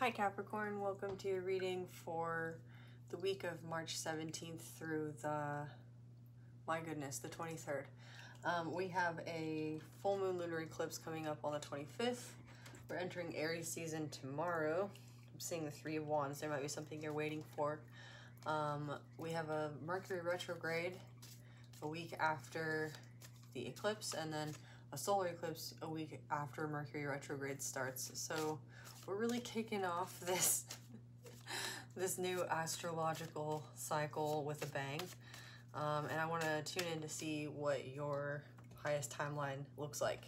Hi Capricorn, welcome to your reading for the week of March 17th through the, my goodness, the 23rd. Um, we have a full moon lunar eclipse coming up on the 25th. We're entering Aries season tomorrow. I'm seeing the Three of Wands. There might be something you're waiting for. Um, we have a Mercury retrograde a week after the eclipse and then a solar eclipse a week after Mercury retrograde starts. So we're really kicking off this this new astrological cycle with a bang. Um, and I want to tune in to see what your highest timeline looks like.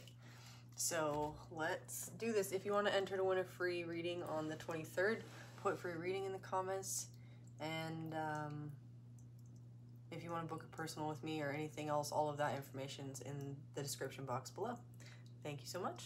So let's do this. If you want to enter to win a free reading on the 23rd, put free reading in the comments. And um, if you want to book a personal with me or anything else, all of that information's in the description box below. Thank you so much.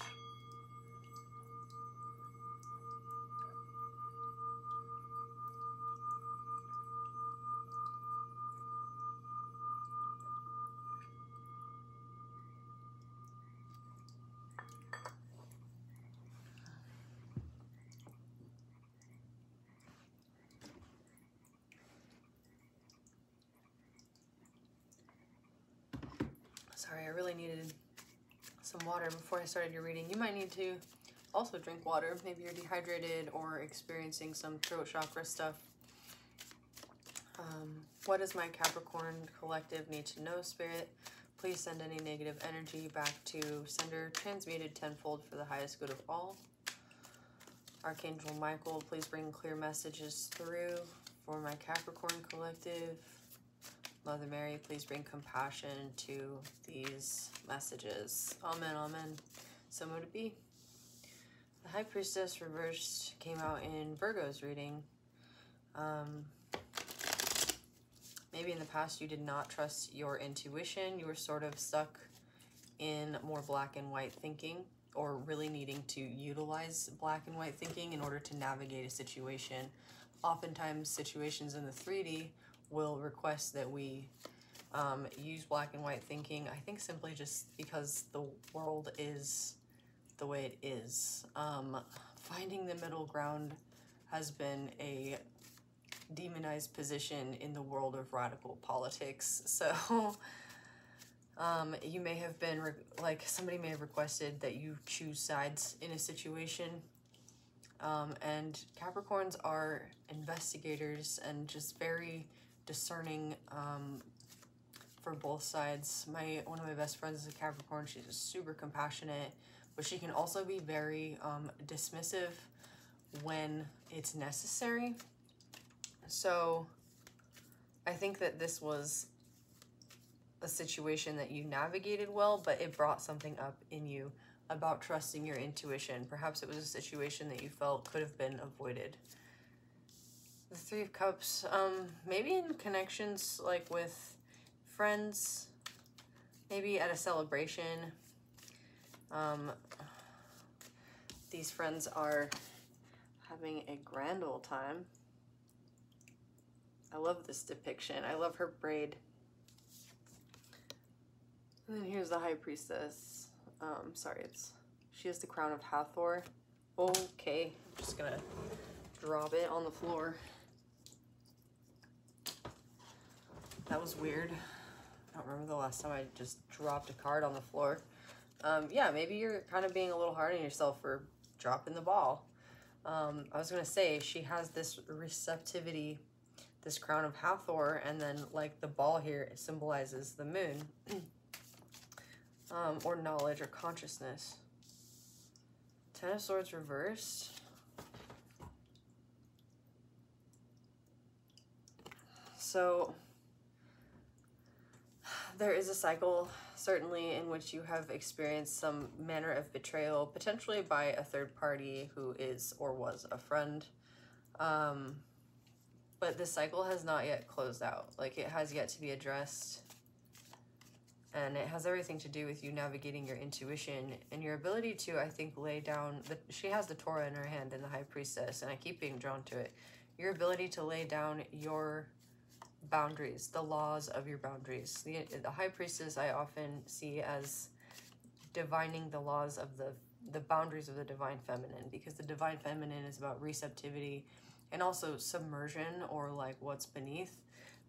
Water before I started your reading. You might need to also drink water. Maybe you're dehydrated or experiencing some throat chakra stuff. Um, what does my Capricorn collective need to know, Spirit? Please send any negative energy back to sender transmuted tenfold for the highest good of all. Archangel Michael, please bring clear messages through for my Capricorn collective. Mother Mary, please bring compassion to these messages. Amen, amen. So would it be. The High Priestess reversed came out in Virgo's reading. Um, maybe in the past you did not trust your intuition. You were sort of stuck in more black and white thinking or really needing to utilize black and white thinking in order to navigate a situation. Oftentimes situations in the 3D will request that we um, use black and white thinking. I think simply just because the world is the way it is. Um, finding the middle ground has been a demonized position in the world of radical politics. So um, you may have been, like, somebody may have requested that you choose sides in a situation. Um, and Capricorns are investigators and just very discerning um, for both sides. My One of my best friends is a Capricorn. She's super compassionate, but she can also be very um, dismissive when it's necessary. So I think that this was a situation that you navigated well, but it brought something up in you about trusting your intuition. Perhaps it was a situation that you felt could have been avoided the Three of Cups. Um, maybe in connections like with friends, maybe at a celebration. Um, these friends are having a grand old time. I love this depiction. I love her braid. And then here's the High Priestess. Um, sorry, it's she has the crown of Hathor. Okay, I'm just gonna drop it on the floor. That was weird. I don't remember the last time I just dropped a card on the floor. Um, yeah, maybe you're kind of being a little hard on yourself for dropping the ball. Um, I was going to say, she has this receptivity, this crown of Hathor, and then like the ball here symbolizes the moon. um, or knowledge or consciousness. Ten of Swords reversed. So there is a cycle, certainly, in which you have experienced some manner of betrayal, potentially by a third party who is or was a friend. Um, but the cycle has not yet closed out. Like, it has yet to be addressed. And it has everything to do with you navigating your intuition and your ability to, I think, lay down. The, she has the Torah in her hand in the High Priestess, and I keep being drawn to it. Your ability to lay down your boundaries, the laws of your boundaries. The, the high priestess I often see as divining the laws of the the boundaries of the divine feminine because the divine feminine is about receptivity and also submersion or like what's beneath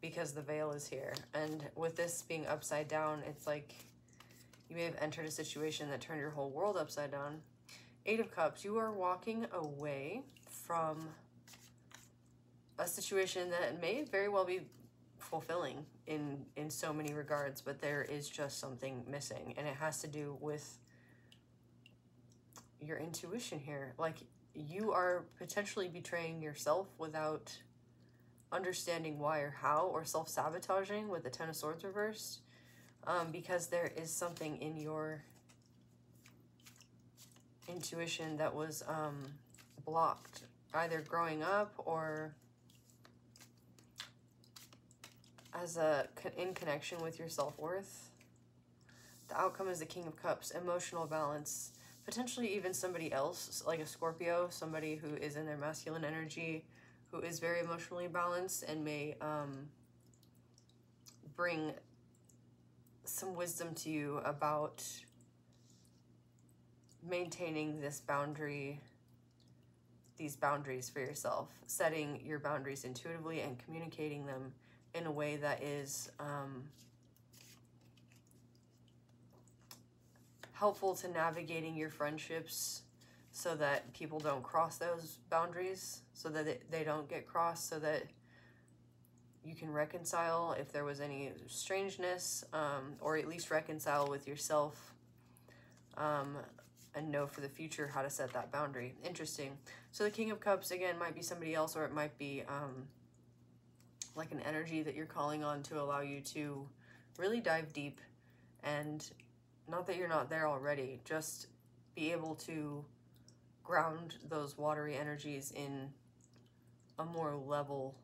because the veil is here. And with this being upside down, it's like you may have entered a situation that turned your whole world upside down. Eight of Cups, you are walking away from a situation that may very well be fulfilling in in so many regards but there is just something missing and it has to do with your intuition here. Like you are potentially betraying yourself without understanding why or how or self-sabotaging with the ten of swords reversed um, because there is something in your intuition that was um, blocked either growing up or as a in connection with your self-worth? The outcome is the king of cups emotional balance potentially even somebody else like a scorpio somebody who is in their masculine energy who is very emotionally balanced and may um, bring some wisdom to you about maintaining this boundary these boundaries for yourself setting your boundaries intuitively and communicating them in a way that is um, helpful to navigating your friendships so that people don't cross those boundaries, so that they don't get crossed, so that you can reconcile if there was any strangeness, um, or at least reconcile with yourself um, and know for the future how to set that boundary. Interesting. So the King of Cups, again, might be somebody else, or it might be um, like an energy that you're calling on to allow you to really dive deep and not that you're not there already, just be able to ground those watery energies in a more level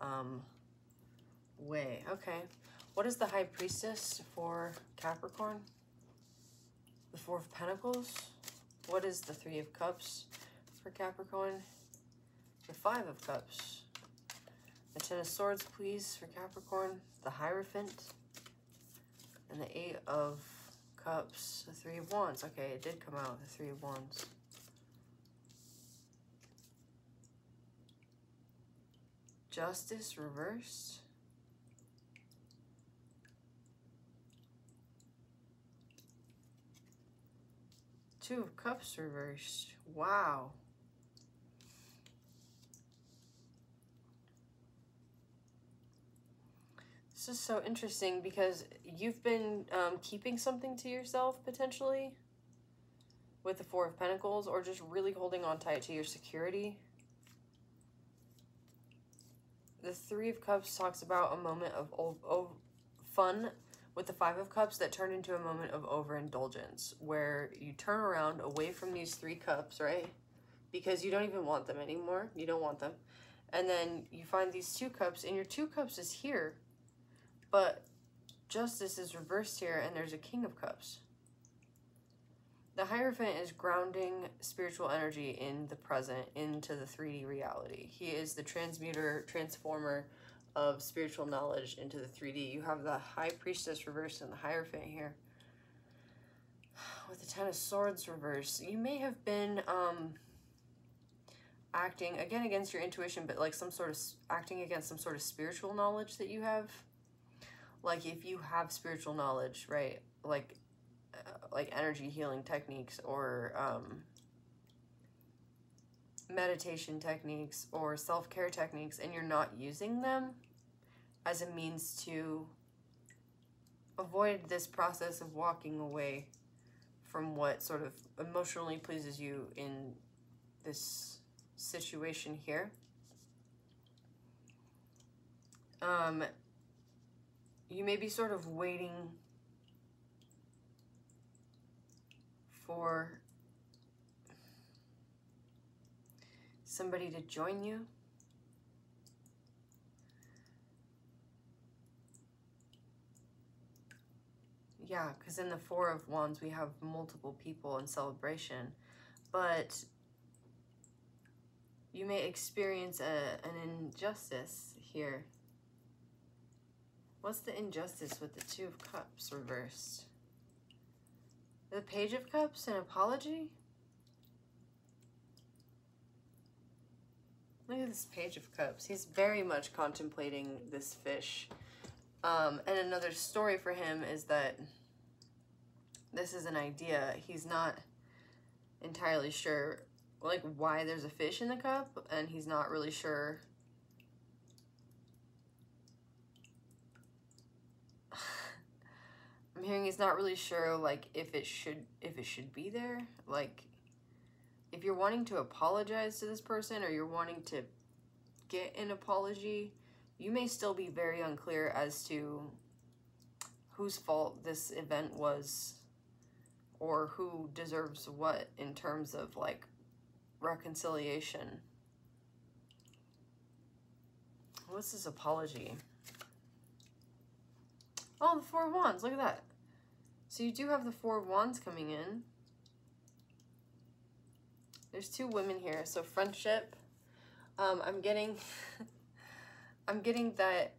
um, way. Okay, what is the High Priestess for Capricorn? The Four of Pentacles. What is the Three of Cups for Capricorn? The Five of Cups. The Ten of Swords, please, for Capricorn. The Hierophant. And the Eight of Cups. The Three of Wands. Okay, it did come out, the Three of Wands. Justice reversed. Two of Cups reversed. Wow. This is so interesting because you've been um, keeping something to yourself potentially with the Four of Pentacles or just really holding on tight to your security. The Three of Cups talks about a moment of, of fun with the Five of Cups that turned into a moment of overindulgence where you turn around away from these three cups, right? Because you don't even want them anymore. You don't want them. And then you find these two cups and your two cups is here but justice is reversed here, and there's a king of cups. The Hierophant is grounding spiritual energy in the present into the 3D reality. He is the transmuter, transformer of spiritual knowledge into the 3D. You have the High Priestess reversed and the Hierophant here. With the Ten of Swords reversed, you may have been um, acting, again, against your intuition, but like some sort of, acting against some sort of spiritual knowledge that you have like if you have spiritual knowledge, right? Like uh, like energy healing techniques or um, meditation techniques or self-care techniques and you're not using them as a means to avoid this process of walking away from what sort of emotionally pleases you in this situation here. Um, you may be sort of waiting for somebody to join you. Yeah, because in the Four of Wands, we have multiple people in celebration. But you may experience a, an injustice here. What's the injustice with the Two of Cups reversed? The Page of Cups, an apology? Look at this Page of Cups. He's very much contemplating this fish. Um, and another story for him is that this is an idea. He's not entirely sure like why there's a fish in the cup and he's not really sure I'm hearing he's not really sure like if it should if it should be there like if you're wanting to apologize to this person or you're wanting to get an apology you may still be very unclear as to whose fault this event was or who deserves what in terms of like reconciliation. What's this apology? Oh, the Four Wands. Look at that. So you do have the Four Wands coming in. There's two women here. So friendship. Um, I'm getting... I'm getting that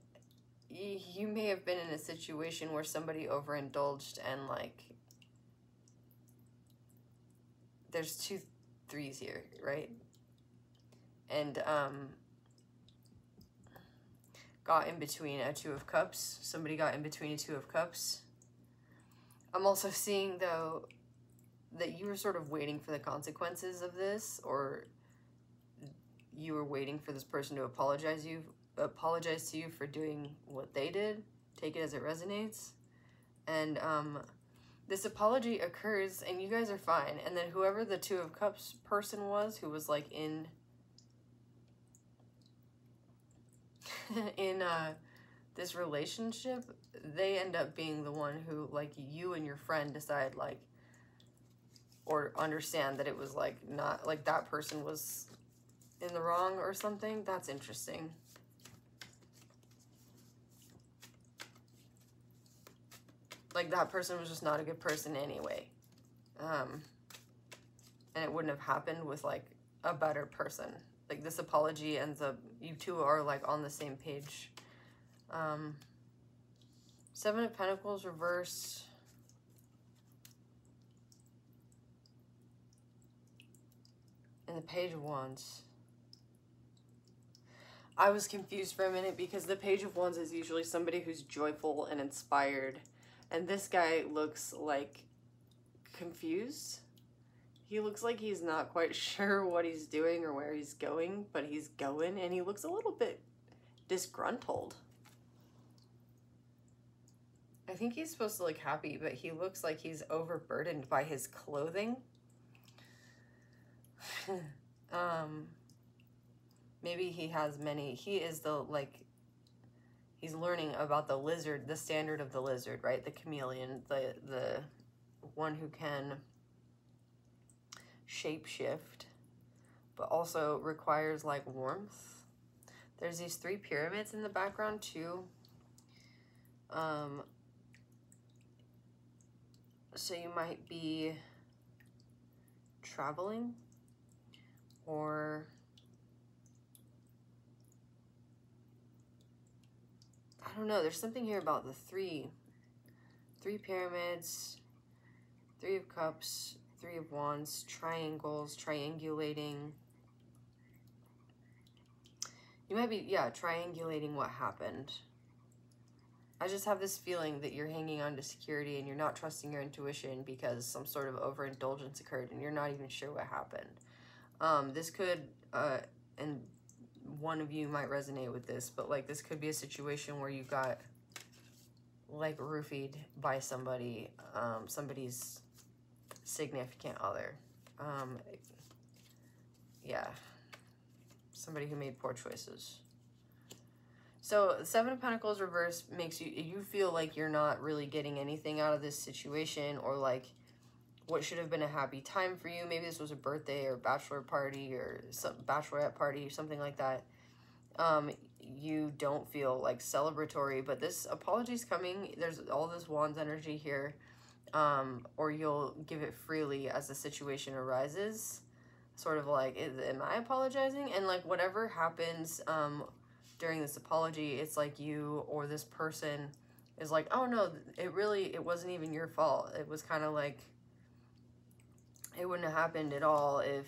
you may have been in a situation where somebody overindulged and like there's two threes here, right? And um, got in between a two of cups. Somebody got in between a two of cups. I'm also seeing, though, that you were sort of waiting for the consequences of this, or you were waiting for this person to apologize you apologize to you for doing what they did. Take it as it resonates. And um, this apology occurs and you guys are fine. And then whoever the Two of Cups person was who was like in in uh this relationship, they end up being the one who like you and your friend decide like or understand that it was like not like that person was in the wrong or something. That's interesting. like that person was just not a good person anyway. Um, and it wouldn't have happened with like a better person. Like this apology ends up, you two are like on the same page. Um, Seven of Pentacles reversed. And the Page of Wands. I was confused for a minute because the Page of Wands is usually somebody who's joyful and inspired and this guy looks like confused. He looks like he's not quite sure what he's doing or where he's going, but he's going and he looks a little bit disgruntled. I think he's supposed to look happy, but he looks like he's overburdened by his clothing. um, maybe he has many. He is the, like, he's learning about the lizard, the standard of the lizard, right? The chameleon, the the one who can shapeshift, but also requires like warmth. There's these three pyramids in the background too. Um, so you might be traveling or I don't know. There's something here about the three. Three pyramids, three of cups, three of wands, triangles, triangulating. You might be, yeah, triangulating what happened. I just have this feeling that you're hanging on to security and you're not trusting your intuition because some sort of overindulgence occurred and you're not even sure what happened. Um, this could, uh, and one of you might resonate with this, but like this could be a situation where you got like roofied by somebody, um, somebody's significant other. Um, yeah, somebody who made poor choices. So Seven of Pentacles reverse makes you, you feel like you're not really getting anything out of this situation or like what should have been a happy time for you. Maybe this was a birthday or bachelor party or some bachelorette party or something like that. Um, you don't feel like celebratory, but this apology is coming. There's all this wands energy here. Um, or you'll give it freely as the situation arises. Sort of like, am I apologizing? And like whatever happens um, during this apology, it's like you or this person is like, oh no, it really, it wasn't even your fault. It was kind of like, it wouldn't have happened at all if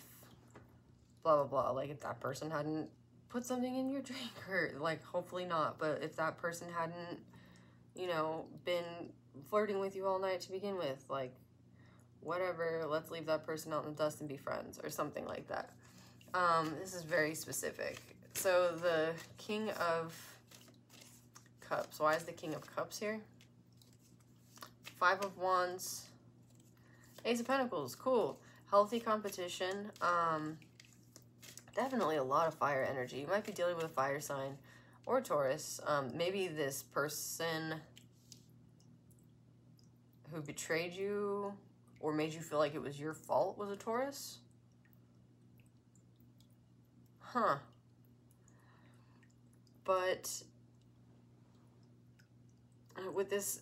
blah, blah, blah. Like if that person hadn't put something in your drink or like hopefully not but if that person hadn't you know been flirting with you all night to begin with like whatever let's leave that person out in the dust and be friends or something like that um, this is very specific so the king of cups why is the king of cups here five of wands ace of pentacles cool healthy competition um, definitely a lot of fire energy. You might be dealing with a fire sign or Taurus. Um, maybe this person who betrayed you or made you feel like it was your fault was a Taurus. Huh. But uh, with this,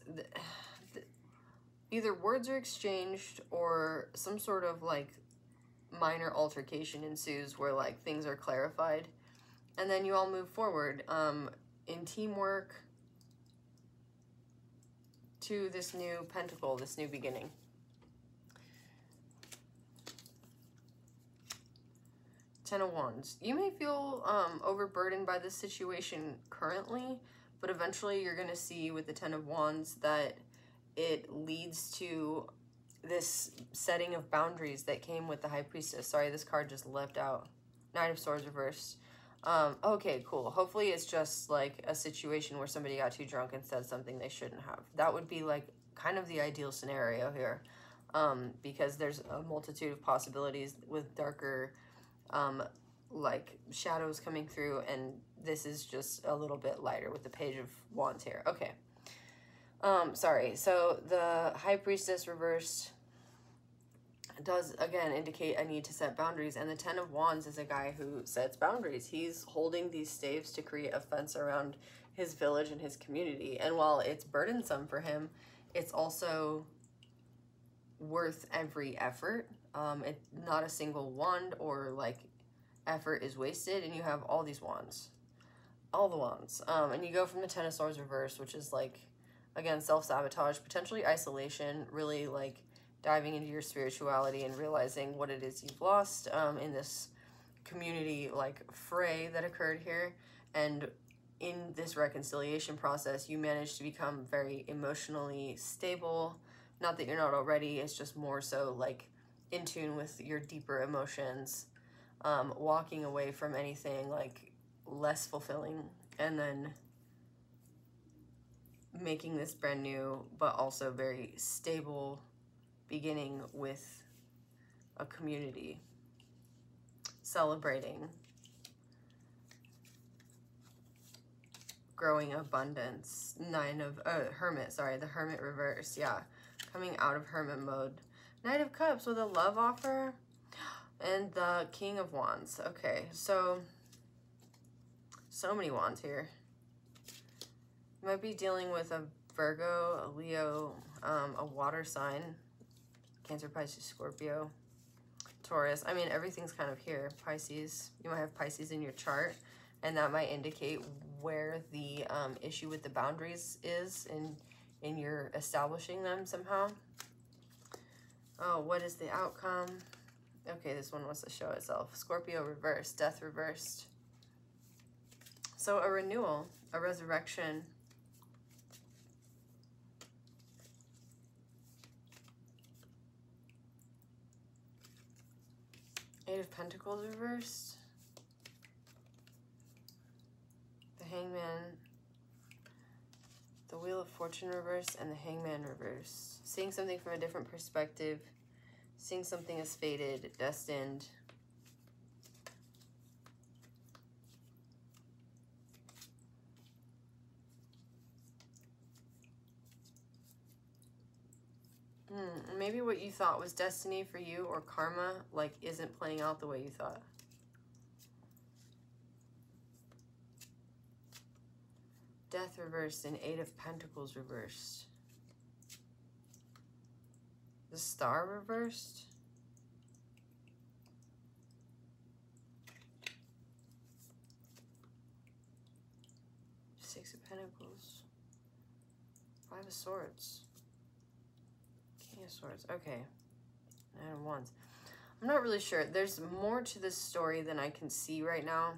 either words are exchanged or some sort of like minor altercation ensues where like things are clarified and then you all move forward um, in teamwork to this new pentacle, this new beginning. Ten of Wands. You may feel um, overburdened by this situation currently, but eventually you're going to see with the Ten of Wands that it leads to this setting of boundaries that came with the High Priestess. Sorry, this card just left out. Knight of Swords reversed. Um, okay, cool. Hopefully it's just like a situation where somebody got too drunk and said something they shouldn't have. That would be like kind of the ideal scenario here. Um, because there's a multitude of possibilities with darker, um, like shadows coming through, and this is just a little bit lighter with the Page of Wands here. Okay. Um, sorry. So the High Priestess reversed does again indicate a need to set boundaries and the 10 of wands is a guy who sets boundaries he's holding these staves to create a fence around his village and his community and while it's burdensome for him it's also worth every effort um it not a single wand or like effort is wasted and you have all these wands all the wands um and you go from the ten of swords reverse which is like again, self-sabotage, potentially isolation, really like diving into your spirituality and realizing what it is you've lost um, in this community like fray that occurred here. And in this reconciliation process, you manage to become very emotionally stable. Not that you're not already, it's just more so like in tune with your deeper emotions, um, walking away from anything like less fulfilling and then making this brand new, but also very stable beginning with a community. Celebrating. Growing abundance. Nine of, uh, Hermit, sorry, the Hermit reverse, yeah. Coming out of Hermit mode. Knight of Cups with a love offer. And the King of Wands. Okay, so, so many wands here. You might be dealing with a Virgo, a Leo, um, a water sign, Cancer, Pisces, Scorpio, Taurus. I mean, everything's kind of here. Pisces. You might have Pisces in your chart, and that might indicate where the um, issue with the boundaries is in, in your establishing them somehow. Oh, what is the outcome? Okay, this one wants to show itself. Scorpio reversed, death reversed. So a renewal, a resurrection, Eight of Pentacles reversed. The Hangman. The Wheel of Fortune reversed and the Hangman reversed. Seeing something from a different perspective. Seeing something as fated, destined. Hmm, maybe what you thought was destiny for you or karma, like, isn't playing out the way you thought. Death reversed and Eight of Pentacles reversed. The Star reversed. Six of Pentacles. Five of Swords. King of Swords. Okay. Nine of Wands. I'm not really sure. There's more to this story than I can see right now.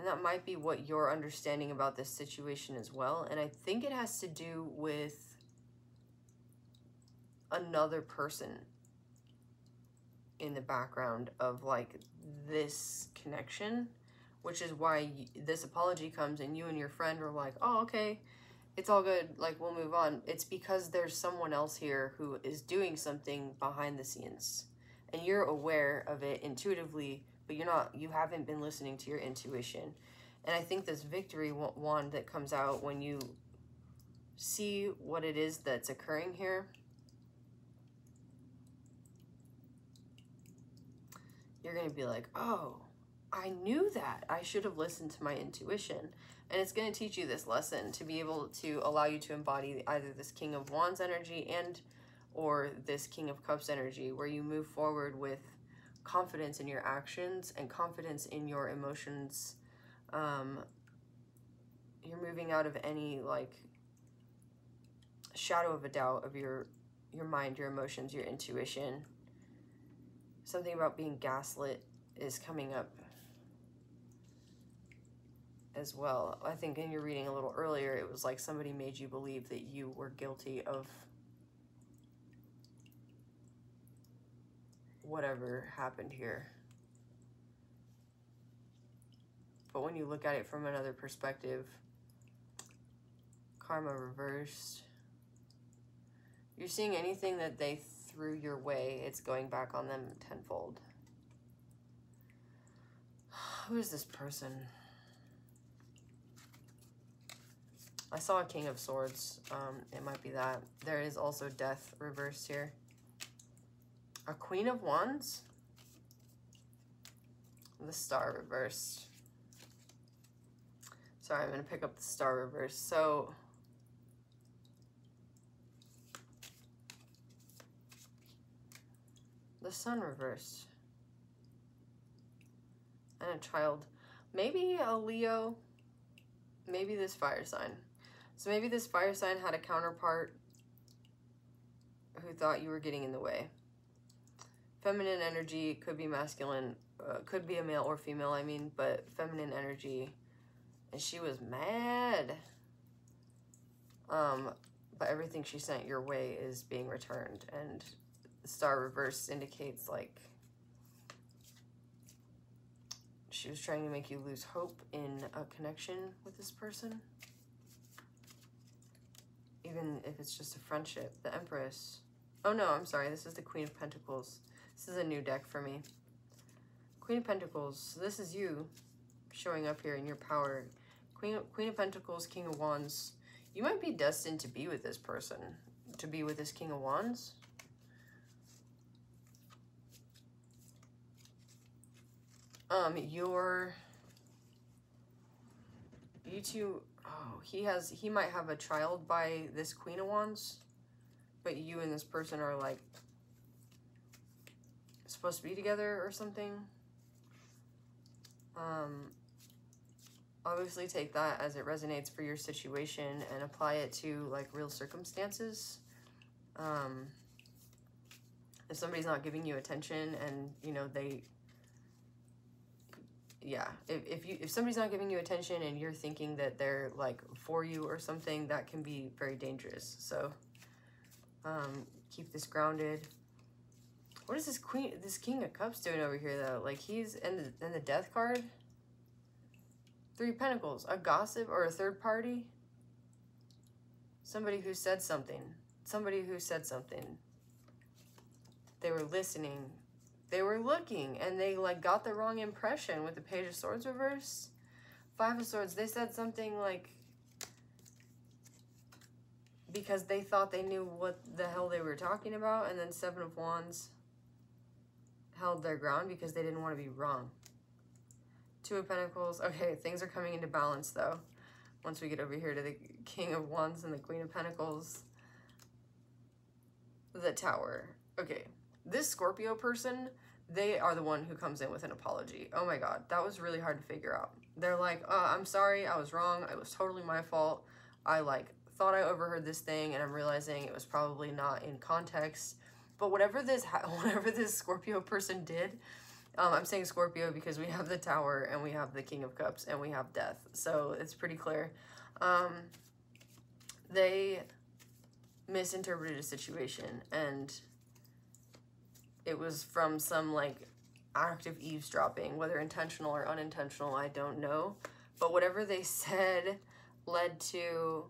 And that might be what you're understanding about this situation as well. And I think it has to do with another person in the background of like this connection, which is why this apology comes and you and your friend are like, oh, okay, it's all good. Like, we'll move on. It's because there's someone else here who is doing something behind the scenes and you're aware of it intuitively, but you're not, you haven't been listening to your intuition. And I think this victory wand that comes out when you see what it is that's occurring here you're going to be like, oh, I knew that. I should have listened to my intuition. And it's going to teach you this lesson to be able to allow you to embody either this King of Wands energy and or this King of Cups energy where you move forward with confidence in your actions and confidence in your emotions. Um, you're moving out of any like shadow of a doubt of your your mind, your emotions, your intuition something about being gaslit is coming up as well. I think in your reading a little earlier, it was like somebody made you believe that you were guilty of whatever happened here. But when you look at it from another perspective, karma reversed, you're seeing anything that they threw your way, it's going back on them tenfold. Who is this person? I saw a King of Swords. Um, it might be that. There is also Death reversed here. A Queen of Wands. The Star reversed. Sorry, I'm going to pick up the Star reversed. So, the sun reversed. And a child. Maybe a Leo. Maybe this fire sign. So maybe this fire sign had a counterpart who thought you were getting in the way. Feminine energy could be masculine, uh, could be a male or female, I mean, but feminine energy. And she was mad. Um, but everything she sent your way is being returned. And the star reverse indicates like she was trying to make you lose hope in a connection with this person. Even if it's just a friendship. The Empress. Oh no, I'm sorry. This is the Queen of Pentacles. This is a new deck for me. Queen of Pentacles. this is you showing up here in your power. Queen, Queen of Pentacles, King of Wands. You might be destined to be with this person. To be with this King of Wands. Um, your you two oh he has he might have a child by this Queen of Wands, but you and this person are like supposed to be together or something. Um obviously take that as it resonates for your situation and apply it to like real circumstances. Um if somebody's not giving you attention and you know they yeah, if, if you if somebody's not giving you attention and you're thinking that they're like for you or something, that can be very dangerous. So um, keep this grounded. What is this queen, this king of cups doing over here though? Like he's in the in the death card. Three pentacles, a gossip or a third party. Somebody who said something. Somebody who said something. They were listening they were looking and they like got the wrong impression with the page of swords reverse five of swords they said something like because they thought they knew what the hell they were talking about and then seven of wands held their ground because they didn't want to be wrong two of pentacles okay things are coming into balance though once we get over here to the king of wands and the queen of pentacles the tower okay this Scorpio person, they are the one who comes in with an apology. Oh my God, that was really hard to figure out. They're like, uh, I'm sorry, I was wrong. It was totally my fault. I like thought I overheard this thing and I'm realizing it was probably not in context. But whatever this, whatever this Scorpio person did, Um, I'm saying Scorpio because we have the Tower and we have the King of Cups and we have Death. So it's pretty clear. Um, they misinterpreted a situation and it was from some like act of eavesdropping, whether intentional or unintentional, I don't know. But whatever they said led to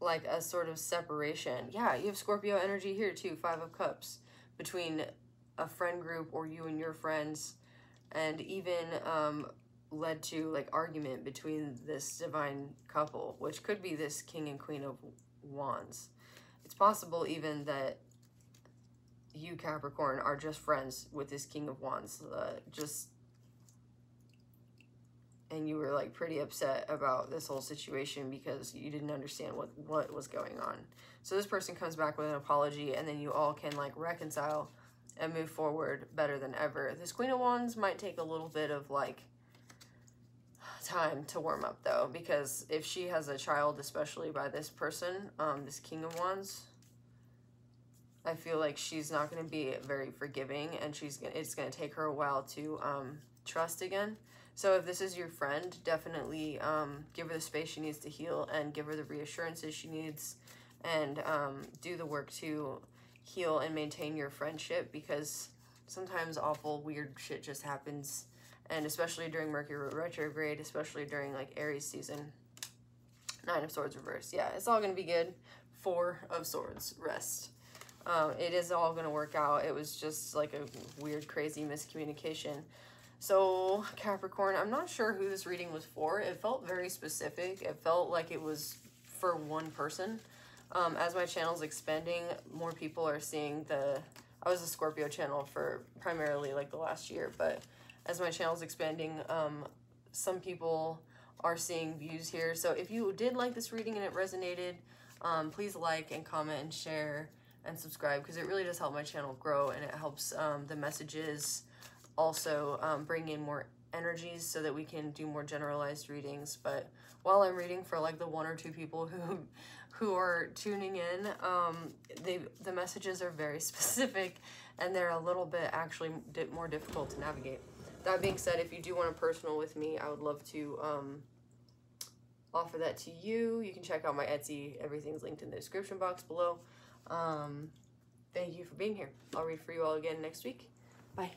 like a sort of separation. Yeah, you have Scorpio energy here too, Five of Cups, between a friend group or you and your friends, and even um, led to like argument between this divine couple, which could be this King and Queen of Wands. It's possible even that you Capricorn are just friends with this King of Wands, uh, just and you were like pretty upset about this whole situation because you didn't understand what what was going on. So this person comes back with an apology and then you all can like reconcile and move forward better than ever. This Queen of Wands might take a little bit of like time to warm up though because if she has a child especially by this person, um this King of Wands, I feel like she's not going to be very forgiving and she's gonna, it's going to take her a while to um, trust again. So if this is your friend, definitely um, give her the space she needs to heal and give her the reassurances she needs and um, do the work to heal and maintain your friendship because sometimes awful, weird shit just happens. And especially during Mercury retrograde, especially during like Aries season. Nine of Swords reverse. Yeah, it's all going to be good. Four of Swords, rest. Um, it is all going to work out. It was just like a weird, crazy miscommunication. So, Capricorn, I'm not sure who this reading was for. It felt very specific. It felt like it was for one person. Um, as my channel's expanding, more people are seeing the... I was a Scorpio channel for primarily like the last year, but as my channel's expanding, um, some people are seeing views here. So if you did like this reading and it resonated, um, please like and comment and share and subscribe because it really does help my channel grow and it helps um, the messages also um, bring in more energies so that we can do more generalized readings. But while I'm reading for like the one or two people who who are tuning in, um, they the messages are very specific and they're a little bit actually more difficult to navigate. That being said, if you do want a personal with me, I would love to um, offer that to you. You can check out my Etsy. Everything's linked in the description box below. Um, thank you for being here. I'll read for you all again next week. Bye.